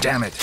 Damn it.